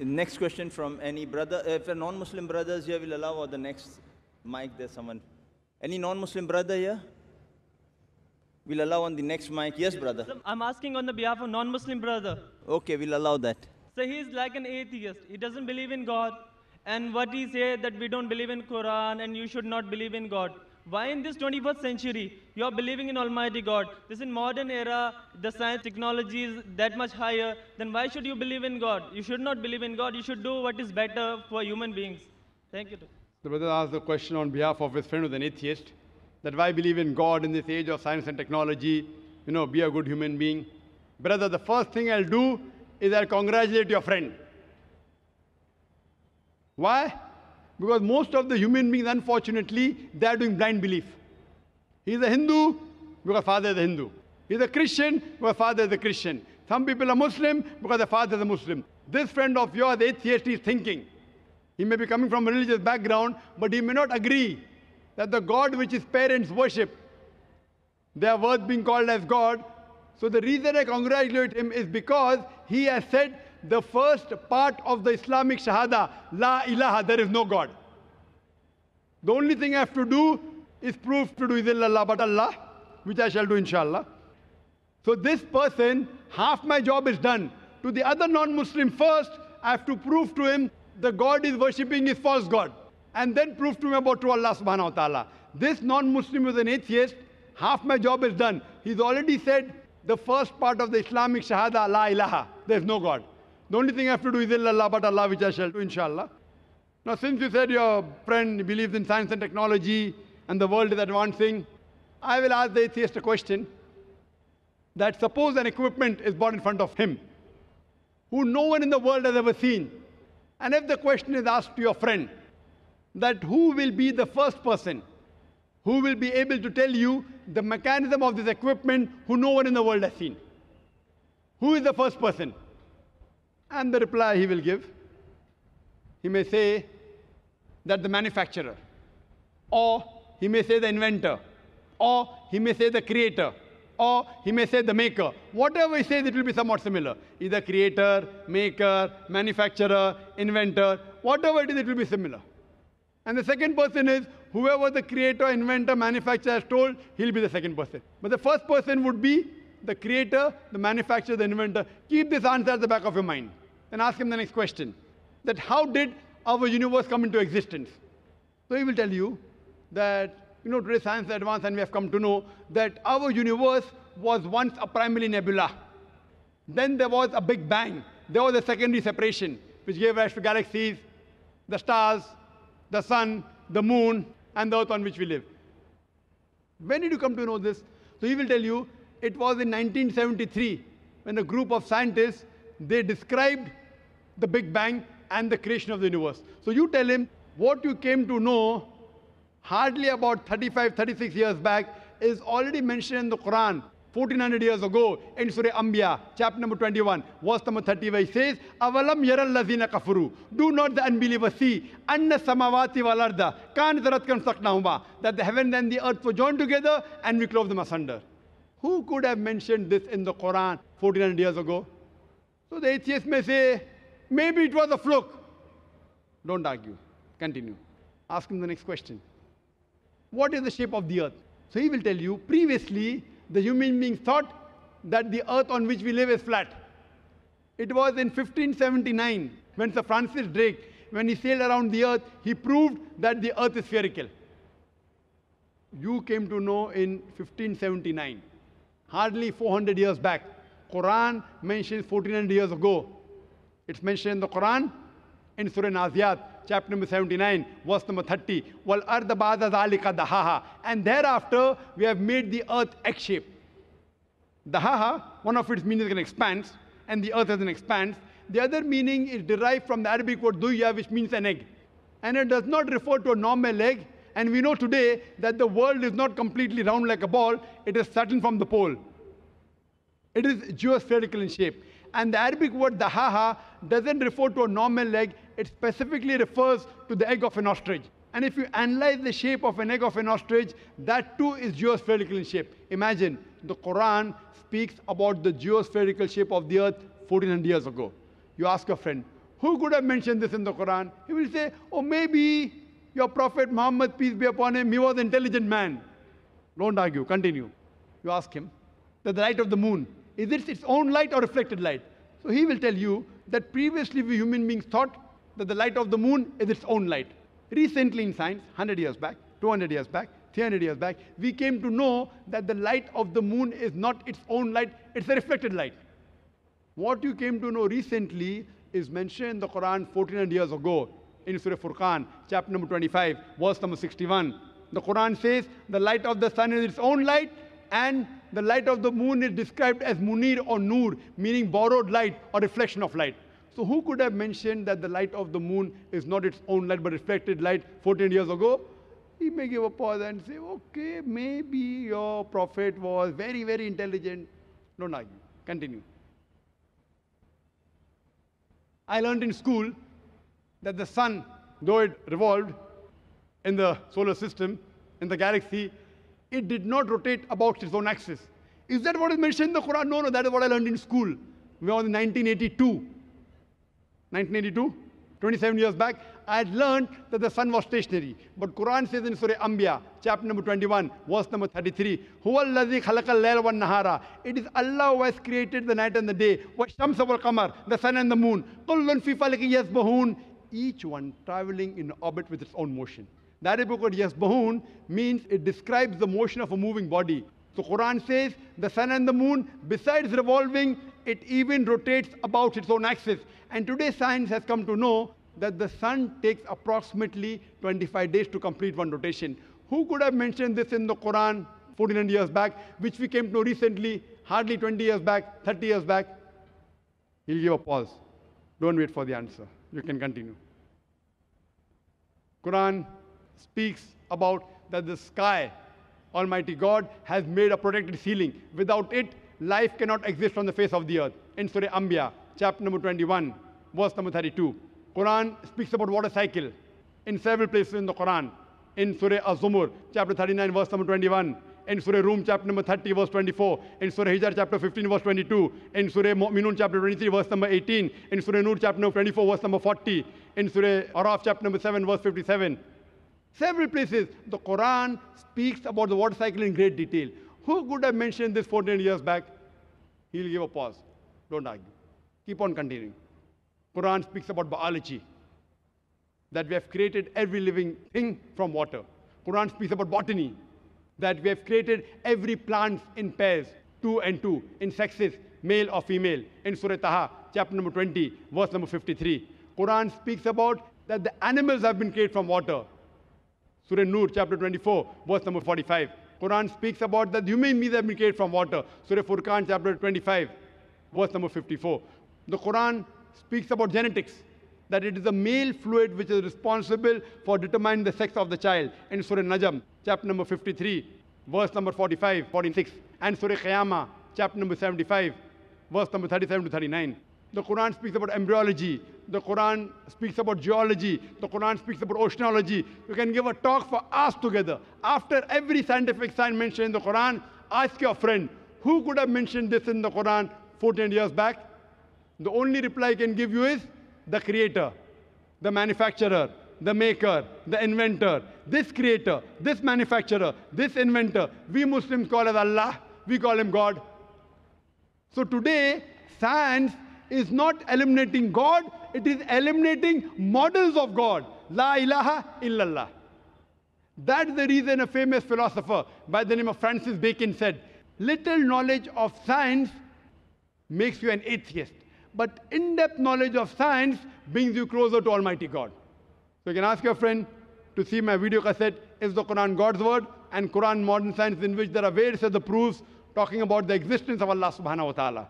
Next question from any brother. Uh, if a non-Muslim brother is here, we'll allow or the next mic there's someone. Any non-Muslim brother here? We'll allow on the next mic. Yes, brother. I'm asking on the behalf of non-Muslim brother. Okay, we'll allow that. So he's like an atheist. He doesn't believe in God. And what he said that we don't believe in Quran and you should not believe in God. Why in this 21st century you are believing in Almighty God? This in modern era, the science technology is that much higher. Then why should you believe in God? You should not believe in God. You should do what is better for human beings. Thank you. The brother asked the question on behalf of his friend who's an atheist, that why believe in God in this age of science and technology, you know, be a good human being. Brother, the first thing I'll do is I'll congratulate your friend. Why? Because most of the human beings, unfortunately, they are doing blind belief. He's a Hindu because father is a Hindu. He's a Christian because father is a Christian. Some people are Muslim because their father is a Muslim. This friend of yours, atheist, is thinking. He may be coming from a religious background, but he may not agree that the God which his parents worship, they are worth being called as God. So the reason I congratulate him is because he has said the first part of the Islamic Shahada, La ilaha, there is no God. The only thing I have to do is prove to do is Allah but Allah, which I shall do inshallah. So this person, half my job is done. To the other non-Muslim first, I have to prove to him the God is worshipping is false God. And then prove to him about to Allah subhanahu wa ta'ala. This non-Muslim is an atheist, half my job is done. He's already said the first part of the Islamic Shahada, La ilaha, there's no God. The only thing I have to do is Allah but Allah, which I shall do, inshallah. Now, since you said your friend believes in science and technology and the world is advancing, I will ask the atheist a question that suppose an equipment is brought in front of him who no one in the world has ever seen. And if the question is asked to your friend that who will be the first person who will be able to tell you the mechanism of this equipment who no one in the world has seen? Who is the first person? And the reply he will give, he may say that the manufacturer, or he may say the inventor, or he may say the creator, or he may say the maker. Whatever he says, it will be somewhat similar. Either creator, maker, manufacturer, inventor, whatever it is, it will be similar. And the second person is whoever the creator, inventor, manufacturer has told, he'll be the second person. But the first person would be the creator, the manufacturer, the inventor. Keep this answer at the back of your mind. Then ask him the next question. That how did our universe come into existence? So he will tell you that, you know, today science advanced and we have come to know that our universe was once a primary nebula. Then there was a big bang. There was a secondary separation, which gave rise to galaxies, the stars, the sun, the moon, and the earth on which we live. When did you come to know this? So he will tell you it was in 1973 when a group of scientists they described the Big Bang and the creation of the universe. So you tell him what you came to know hardly about 35, 36 years back is already mentioned in the Quran 1400 years ago in Surah Anbiya, chapter number 21, verse number 30, where says, Avalam yaral lazina kafuru. Do not the unbelievers see, anna samawati wal arda, kan that the heaven and the earth were joined together and we clove them asunder. Who could have mentioned this in the Quran 1400 years ago? So the atheist may say, maybe it was a fluke. Don't argue. Continue. Ask him the next question. What is the shape of the earth? So he will tell you, previously, the human beings thought that the earth on which we live is flat. It was in 1579 when Sir Francis Drake, when he sailed around the earth, he proved that the earth is spherical. You came to know in 1579, hardly 400 years back. Quran mentions 1400 years ago. It's mentioned in the Quran in Surah Naziyat, chapter number 79, verse number 30. Wal dahaha. And thereafter, we have made the earth egg-shaped. Dahaha, one of its meanings is an expanse, and the earth is an expanse. The other meaning is derived from the Arabic word duya, which means an egg. And it does not refer to a normal egg. And we know today that the world is not completely round like a ball, it is flattened from the pole. It is geospherical in shape. And the Arabic word dahaha doesn't refer to a normal egg, it specifically refers to the egg of an ostrich. And if you analyze the shape of an egg of an ostrich, that too is geospherical in shape. Imagine the Quran speaks about the geospherical shape of the earth 1400 years ago. You ask a friend, who could have mentioned this in the Quran? He will say, oh, maybe your Prophet Muhammad, peace be upon him, he was an intelligent man. Don't argue, continue. You ask him the light of the moon, is it its own light or reflected light? So he will tell you that previously we human beings thought that the light of the moon is its own light. Recently in science, 100 years back, 200 years back, 300 years back, we came to know that the light of the moon is not its own light, it's a reflected light. What you came to know recently is mentioned in the Quran 1400 years ago in Surah Furqan, chapter number 25, verse number 61. The Quran says the light of the sun is its own light and the light of the moon is described as munir or nur, meaning borrowed light or reflection of light. So who could have mentioned that the light of the moon is not its own light but reflected light 14 years ago? He may give a pause and say, okay, maybe your prophet was very, very intelligent. Don't argue. Continue. I learned in school that the sun, though it revolved in the solar system, in the galaxy, it did not rotate about its own axis. Is that what is mentioned in the Quran? No, no, that is what I learned in school. We were in 1982. 1982? 27 years back, I had learned that the sun was stationary. But Quran says in Surah Anbiya, chapter number 21, verse number 33, Huwallazi khalaqal layl wa nahara. It is Allah who has created the night and the day. was shamsa wal qamar, the sun and the moon. Kullun fi falaki. Each one traveling in orbit with its own motion. Word yasbahun means it describes the motion of a moving body. So Quran says the sun and the moon, besides revolving, it even rotates about its own axis. And today science has come to know that the sun takes approximately 25 days to complete one rotation. Who could have mentioned this in the Quran 1400 years back, which we came to know recently, hardly 20 years back, 30 years back? He'll give a pause. Don't wait for the answer. You can continue. Quran speaks about that the sky, Almighty God, has made a protected ceiling. Without it, life cannot exist on the face of the earth. In Surah Anbiya, chapter number 21, verse number 32. Quran speaks about water cycle in several places in the Quran. In Surah Az-Zumur, chapter 39, verse number 21. In Surah Rum, chapter number 30, verse 24. In Surah Hijr, chapter 15, verse 22. In Surah Mu'minun, chapter 23, verse number 18. In Surah Nur, chapter number 24, verse number 40. In Surah Araf, chapter number 7, verse 57. Several places, the Quran speaks about the water cycle in great detail. Who could have mentioned this 14 years back? He'll give a pause. Don't argue. Keep on continuing. Quran speaks about biology, that we have created every living thing from water. Quran speaks about botany, that we have created every plant in pairs, two and two, in sexes, male or female. In Surah Taha, chapter number 20, verse number 53. Quran speaks about that the animals have been created from water. Surah Nur, chapter 24, verse number 45. Quran speaks about that human beings have been created from water. Surah Furqan, chapter 25, verse number 54. The Quran speaks about genetics, that it is the male fluid which is responsible for determining the sex of the child. In Surah Najm, chapter number 53, verse number 45, 46. And Surah Qiyamah, chapter number 75, verse number 37 to 39. The Quran speaks about embryology. The Quran speaks about geology. The Quran speaks about oceanology. You can give a talk for hours together. After every scientific sign mentioned in the Quran, ask your friend, who could have mentioned this in the Quran 14 years back? The only reply I can give you is the creator, the manufacturer, the maker, the inventor, this creator, this manufacturer, this inventor. We Muslims call as Allah, we call him God. So today, science is not eliminating God, it is eliminating models of God. La ilaha illallah. That's the reason a famous philosopher by the name of Francis Bacon said, little knowledge of science makes you an atheist, but in-depth knowledge of science brings you closer to Almighty God. So you can ask your friend to see my video cassette, Is the Quran God's Word? and Quran Modern Science in which there are various other proofs talking about the existence of Allah subhanahu wa ta'ala.